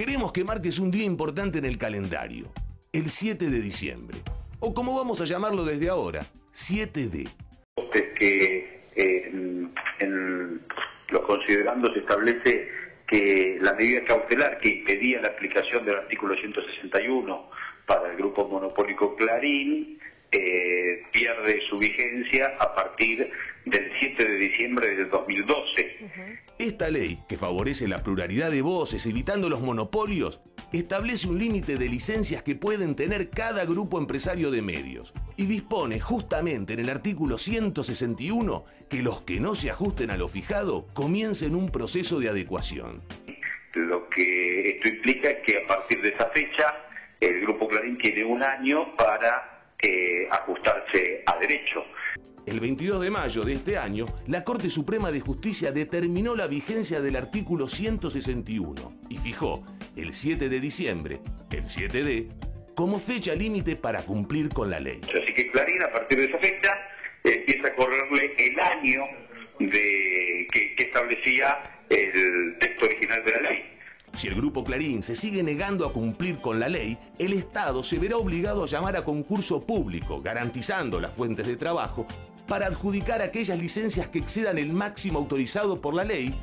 queremos que marques un día importante en el calendario, el 7 de diciembre, o como vamos a llamarlo desde ahora, 7D. Es que eh, en los considerandos se establece que la medida cautelar que impedía la aplicación del artículo 161 para el grupo monopólico Clarín eh, pierde su vigencia a partir del 7 de diciembre del 2012. Esta ley, que favorece la pluralidad de voces evitando los monopolios, establece un límite de licencias que pueden tener cada grupo empresario de medios y dispone justamente en el artículo 161 que los que no se ajusten a lo fijado comiencen un proceso de adecuación. Lo que esto implica es que a partir de esa fecha el Grupo Clarín tiene un año para eh, ajustarse a derecho. El 22 de mayo de este año, la Corte Suprema de Justicia determinó la vigencia del artículo 161 y fijó el 7 de diciembre, el 7D, como fecha límite para cumplir con la ley. Así que Clarín, a partir de esa fecha, empieza a correrle el año de, que, que establecía el texto original de la ley. Si el grupo Clarín se sigue negando a cumplir con la ley, el Estado se verá obligado a llamar a concurso público, garantizando las fuentes de trabajo, para adjudicar aquellas licencias que excedan el máximo autorizado por la ley